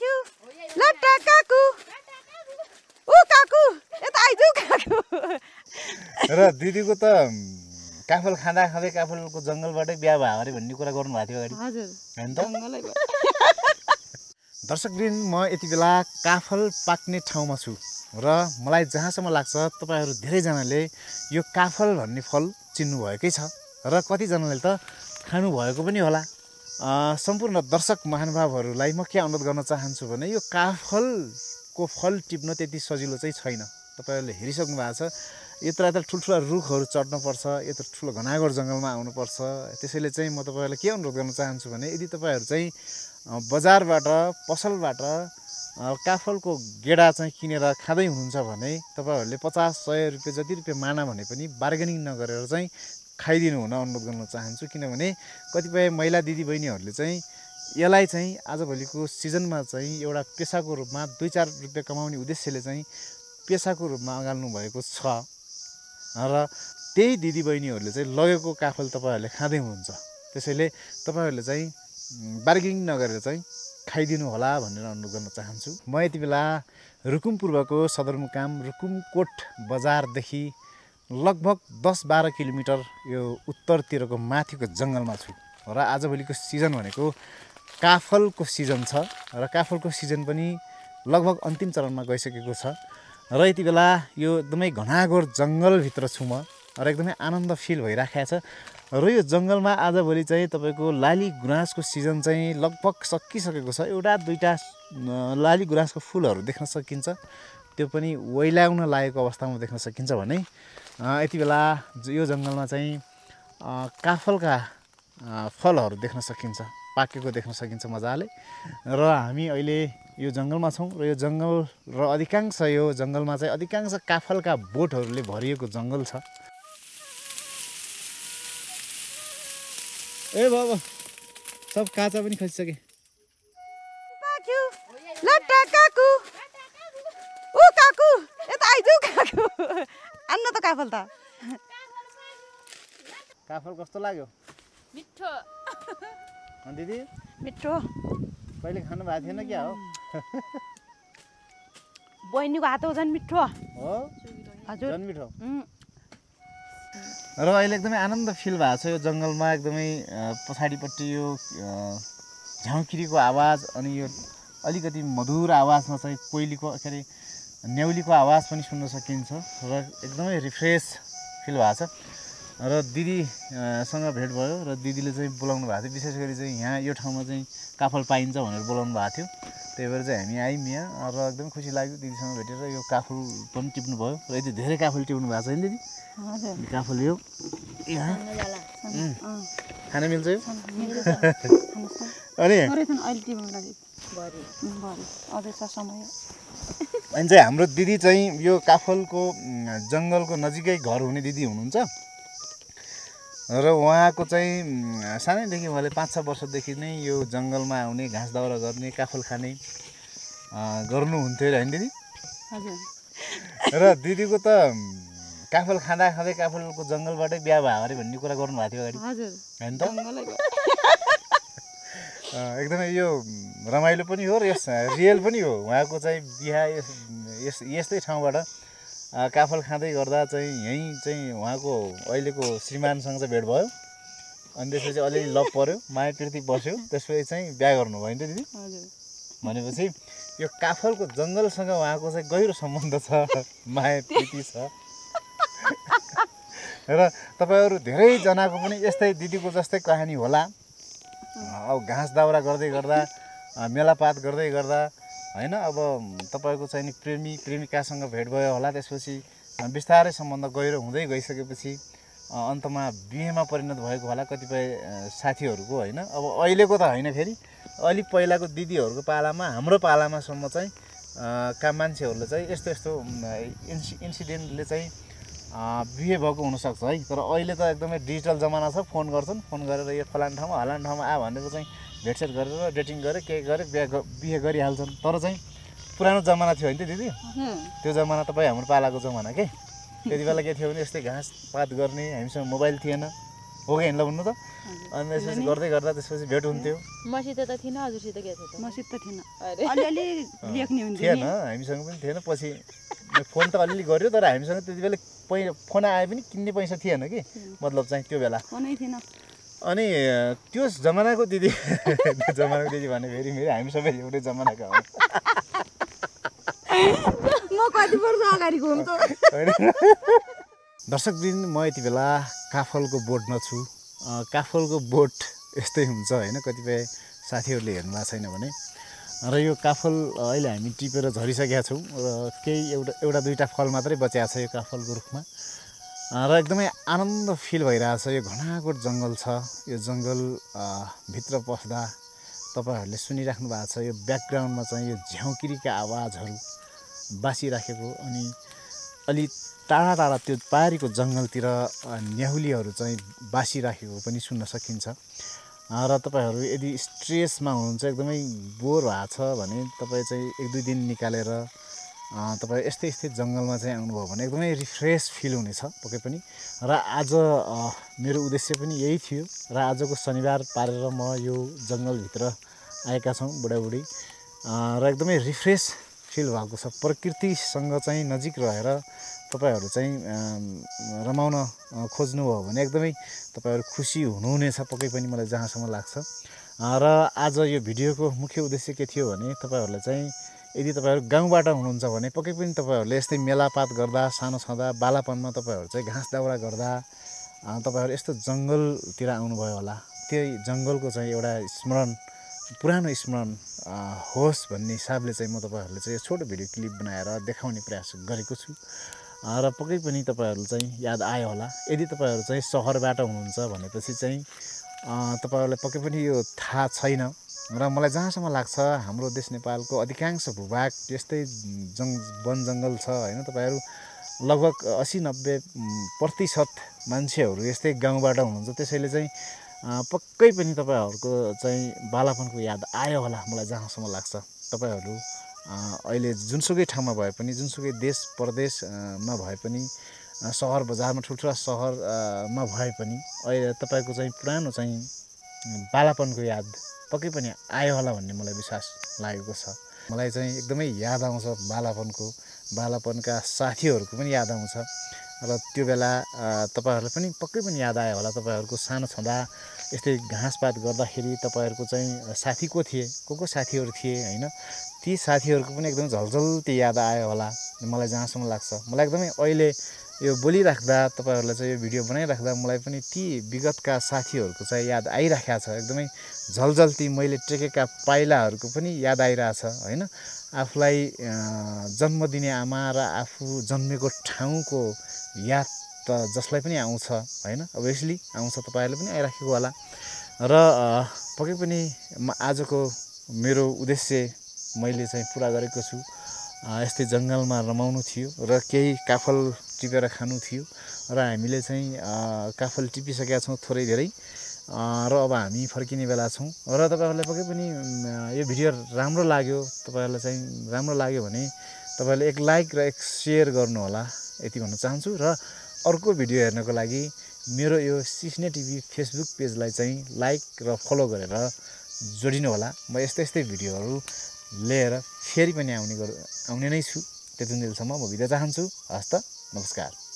काकु लट्टा काकु ऊ काकु यता आइजु काकु र दिदीको त काफल खाँदा खाँदै काफलको जङ्गलबाटै बिहा भयो अरे भन्ने कुरा गर्नुभएको थियो अगाडि। हजुर। होइन त? म यति बेला काफल पाक्ने ठाउँमा छु र मलाई जहाँसम्म लाग्छ तपाईँहरू धेरैजनाले यो काफल भन्ने फल चिन्नुभएकै छ र कतिजनाले त खानुभएको पनि होला। सम्पूर्ण दर्शक महानुभावहरूलाई म के अनुरोध गर्न चाहन्छु भने यो काफलको फल टिप्न त्यति सजिलो चाहिँ छैन। तपाईँहरूले हेरिसक्नु भएको छ यत्र यत्र ठुल्ठुला रुखहरू चढ्नुपर्छ यत्रो ठुलो घनागोर जङ्गलमा आउनुपर्छ। त्यसैले चाहिँ म तपाईँहरूलाई के अनुरोध गर्न चाहन्छु भने यदि तपाईँहरू चाहिँ बजारबाट पसलबाट काफलको गेडा चाहिँ किनेर खाँदै हुनुहुन्छ भने तपाईँहरूले पचास सय रुपियाँ जति रुपियाँ माना भने पनि बार्गेनिङ नगरेर चाहिँ खाइदिनु हुन अनुरोध गर्न चाहन्छु किनभने कतिपय महिला दिदीबहिनीहरूले चाहिँ यसलाई चाहिँ आजभोलिको सिजनमा चाहिँ एउटा पेसाको रूपमा दुई चार रुपियाँ कमाउने उद्देश्यले चाहिँ पेसाको रूपमा अँगाल्नु भएको छ। र त्यही दिदीबहिनीहरूले चाहिँ लगेको काफल तपाईँहरूले खाँदै हुनुहुन्छ। त्यसैले तपाईँहरूले चाहिँ बार्गेनिङ नगरेर चाहिँ खाइदिनु होला भनेर अनुरोध गर्न चाहन्छु। म यति बेला रुकुम पूर्वको सदरमुकाम रुकुमकोट बजारदेखि लगभग दस बाह्र किलोमिटर यो उत्तरतिरको माथिको जङ्गलमा छु। र आजभोलिको सिजन भनेको काफलको सिजन छ र काफलको सिजन पनि लगभग अन्तिम चरणमा गइसकेको छ। र यति बेला यो एकदमै घनाघोर जङ्गलभित्र छु म र एकदमै आनन्द फिल भइराखेको छ। र यो जङ्गलमा आजभोलि चाहिँ तपाईँको लाली गुराँसको सिजन चाहिँ लगभग सकिसकेको छ। एउटा अँ, लाली गुराँसको फुलहरू देख्न सकिन्छ। त्यो पनि ओइलाउन लागेको अवस्थामा देख्न सकिन्छ भने यति बेला यो जङ्गलमा चाहिँ काफलका फलहरू देख्न सकिन्छ पाकेको देख्न सकिन्छ मजाले। र हामी अहिले यो जङ्गलमा छौँ र यो जङ्गल र अधिकांश यो जङ्गलमा चाहिँ अधिकांश काफलका बोटहरूले भरिएको जङ्गल छ। ए बाबा सब काँचा पनि खसिसके। काकु। यता काकु। आन्न त काफल त काफल कस्तो लाग्यो मिठो अनि दिदी मिठो कहिले खानु भएको थिएन क्या हो बहिनीको हात हो झन् मिठो हो हजुर झन् मिठो र अहिले एकदमै आनन्द फिल भएको छ यो जङ्गलमा एकदमै पछाडिपट्टि यो अ, झाउँकिरीको आवाज अनि यो अलिकति मधुर आवाजमा चाहिँ कोइलीको के अरे न्याउलीको आवाज पनि सुन्न सकिन्छ र एकदमै रिफ्रेस फिल भएको छ। र दिदीसँग भेट भयो र दिदीले चाहिँ बोलाउनु भएको थियो। विशेष गरी चाहिँ यहाँ यो ठाउँमा चाहिँ काफल पाइन्छ भनेर बोलाउनु भएको थियो। त्यही भएर चाहिँ हामी आयौँ यहाँ र एकदमै खुसी लाग्यो दिदीसँग भेटेर। यो काफल पनि टिप्नु भयो र यति धेरै काफल टिप्नु भएको छ नि दिदी काफल यो। यहाँ खान मिल्छ यो। अनि अनि चाहिँ हाम्रो दिदी चाहिँ यो काफलको जङ्गलको नजिकै घर हुने दिदी हुनुहुन्छ। र उहाँको चाहिँ सानैदेखि उहाँले पाँच छ वर्षदेखि नै यो जङ्गलमा आउने घाँस दाउरा गर्ने काफल खाने अ, गर्नुहुन्थ्यो अरे होइन दिदी? हजुर। र दिदीको त काफल खाँदा खाँदै काफलको जङ्गलबाटै बिहा भयो अरे भन्ने कुरा गर्नुभएको थियो अगाडि। हजुर। होइन त? एकदमै यो रमाइलो पनि हो र यस रियल पनि हो। उहाँको चाहिँ बिहा यस यस यस्तै ठाउँबाट काफल खाँदै गर्दा चाहिँ यहीँ चाहिँ उहाँको अहिलेको श्रीमानसँग चाहिँ भेट भयो। अनि त्यसपछि अलिअलि लभ पऱ्यो माया प्रीति बस्यो। त्यसपछि चाहिँ बिहा गर्नुभयो नि त दिदी? भनेपछि यो काफलको जङ्गलसँग उहाँको चाहिँ गहिरो सम्बन्ध छ माया प्रीति छ। र तपाईँहरू धेरैजनाको पनि यस्तै दिदीको जस्तै कहानी होला। अब घाँस दाउरा गर्दै गर्दा मेलापात गर्दै गर्दा होइन अब तपाईँको नि प्रेमी प्रेमिकासँग भेट भयो होला त्यसपछि बिस्तारै सम्बन्ध गहिरो हुँदै गइसकेपछि अन्तमा बिहेमा परिणत भएको होला कतिपय साथीहरूको होइन। अब अहिलेको त होइन फेरि अलिक पहिलाको दिदीहरूको पालामा हाम्रो पालामासम्म चाहिँ का मान्छेहरूले चाहिँ यस्तो यस्तो इन्सि इन्सिडेन्टले चाहिँ बिहे भएको हुनसक्छ है। तर अहिले त एकदमै डिजिटल जमाना छ। फोन गर्छन्। फोन गरेर यो फलान ठाउँमा हलान ठाउँमा आ भनेर चाहिँ भेटसेट गरेर डेटिङ गरेर के गरेर बिहे बिहे गरिहाल्छन्। तर चाहिँ पुरानो जमाना थियो होइन त दिदी? त्यो जमाना तपाईँ हाम्रो पालाको जमाना के? त्यति बेला के थियो भने यस्तै घाँस पात गर्ने हामीसँग मोबाइल थिएन। हो कि ल भन्नु त? अनि त्यसपछि गर्दै गर्दा त्यसपछि भेट हुन्थ्यो। मसित त थिएन हजुरसित के छ त? मसित त थिएन। अरे। अलिअलि लेख्ने हुन्थ्यो थिएन नि हामीसँग पनि थिएन। पछि फोन त अलिअलि गऱ्यो तर हामीसँग त्यति बेला पै फोन आए पनि किन्ने पैसा थिएन कि? मतलब चाहिँ त्यो बेला। अनि त्यो जमानाको दिदी त्यो जमानाको दिदी भने फेरि फेरि हामी सबै एउटै जमानाका हौ। होइन। दर्शकवृन्द म यति बेला काफलको बोटमा छु। काफलको बोट यस्तै हुन्छ होइन? कतिपय साथीहरूले हेर्नु भएको छैन भने। र यो काफल अहिले हामी टिपेर झरिसकेका छौँ र केही एउटा एउटा दुईवटा फल मात्रै बचिएको छ यो काफलको रुखमा र एकदमै आनन्द फिल भइरहेछ यो घनाकोट जङ्गल छ यो जङ्गल भित्र पस्दा तपाईँहरूले सुनिराख्नु भएको छ यो ब्याकग्राउन्डमा चाहिँ यो झ्याउकिरीका आवाजहरू बासिराखेको अनि अलि टाढा टाढा त्यो पारीको जङ्गलतिर न्याहुलीहरू चाहिँ बासिराखेको पनि सुन्न सकिन्छ। र तपाईँहरू यदि स्ट्रेसमा हुनुहुन्छ एकदमै बोर भएको छ भने तपाईँ चाहिँ एक दुई दिन निकालेर तपाईँ यस्तै यस्तै जङ्गलमा चाहिँ आउनुभयो भने एकदमै रिफ्रेस फिल हुनेछ पक्कै पनि। र आज मेरो उद्देश्य पनि यही थियो। र आजको शनिबार पारेर म यो जङ्गलभित्र आएका छौँ बुढाबुढी। र एकदमै रिफ्रेस फिल भएको छ। प्रकृतिसँग चाहिँ नजिक रहेर तपाईँहरू चाहिँ रमाउन खोज्नुभयो भने एकदमै तपाईँहरू खुसी हुनुहुनेछ पक्कै पनि मलाई जहाँसम्म लाग्छ। र आज यो भिडियोको मुख्य उद्देश्य के थियो भने तपाईँहरूलाई चाहिँ यदि तपाईँहरू गाउँबाट हुनुहुन्छ भने पक्कै पनि तपाईँहरूले यस्तै मेलापात गर्दा सानो छँदा बालापनमा तपाईँहरू चाहिँ घाँस दाउरा गर्दा तपाईँहरू यस्तो जङ्गलतिर आउनुभयो होला। त्यही जङ्गलको चाहिँ एउटा स्मरण पुरानो स्मरण होस् भन्ने हिसाबले चाहिँ म तपाईँहरूलाई चाहिँ यो छोटो भिडियो क्लिप बनाएर देखाउने प्रयास गरेको छु। र पक्कै पनि तपाईँहरू चाहिँ याद आयो होला। यदि तपाईँहरू चाहिँ सहरबाट हुनुहुन्छ भनेपछि चाहिँ तपाईँहरूलाई पक्कै पनि यो थाहा छैन र मलाई जहाँसम्म लाग्छ हाम्रो देश नेपालको अधिकांश भूभाग यस्तै जङ वन जङ्गल छ होइन? तपाईँहरू लगभग असी नब्बे प्रतिशत मान्छेहरू यस्तै गाउँबाट हुनुहुन्छ। त्यसैले चाहिँ पक्कै पनि तपाईँहरूको चाहिँ बालापनको याद आयो होला मलाई जहाँसम्म लाग्छ। तपाईँहरू अहिले जुनसुकै ठाउँमा भए पनि जुनसुकै देश प्रदेशमा भए पनि सहर बजारमा ठुल्ठुला सहरमा भए पनि अहिले तपाईँको चाहिँ पुरानो चाहिँ बालापनको याद पक्कै पनि आयो होला भन्ने मलाई विश्वास लागेको छ। मलाई चाहिँ एकदमै याद आउँछ बालापनको बालापनका साथीहरूको पनि याद आउँछ। र त्यो बेला तपाईँहरूलाई पनि पक्कै पनि याद आयो होला तपाईँहरूको सानो छँदा यस्तै घाँसपात गर्दाखेरि तपाईँहरूको चाहिँ साथी को थिए को को साथीहरू थिए होइन? ती साथीहरूको पनि एकदमै झल्झल्ती याद आयो होला। मलाई जहाँसम्म लाग्छ। मलाई एकदमै अहिले यो बोलिराख्दा तपाईँहरूलाई चाहिँ यो भिडियो बनाइराख्दा मलाई पनि ती विगतका साथीहरूको चाहिँ याद आइराखेको छ। एकदमै झल्झल्ती मैले टेकेका पाइलाहरूको पनि याद आइरहेछ होइन? आफूलाई जन्म दिने आमा र आफू जन्मेको ठाउँको याद त जसलाई पनि आउँछ होइन? अभियसली आउँछ तपाईँहरूले पनि आइराखेको होला। र पक्कै पनि आजको मेरो उद्देश्य मैले चाहिँ पुरा गरेको छु। यस्तै जङ्गलमा रमाउनु थियो र केही काफल टिपेर खानु थियो र हामीले चाहिँ काफल टिपिसकेका छौँ थोरै धेरै। र अब हामी फर्किने बेला छौँ र तपाईँहरूलाई पक्कै पनि यो भिडियो राम्रो लाग्यो। तपाईँहरूलाई चाहिँ राम्रो लाग्यो भने तपाईँहरूले एक लाइक र एक सेयर गर्नु होला यति भन्न चाहन्छु। र अर्को भिडियो हेर्नको लागि मेरो यो सिस्ने टिभी फेसबुक पेजलाई चाहिँ लाइक र फलो गरेर जोडिनु होला म यस्तै यस्तै भिडियोहरू लिएर फेरि पनि आउने गर आउने नै छु। त्यति म बिदा चाहन्छु। हस्त नमस्कार।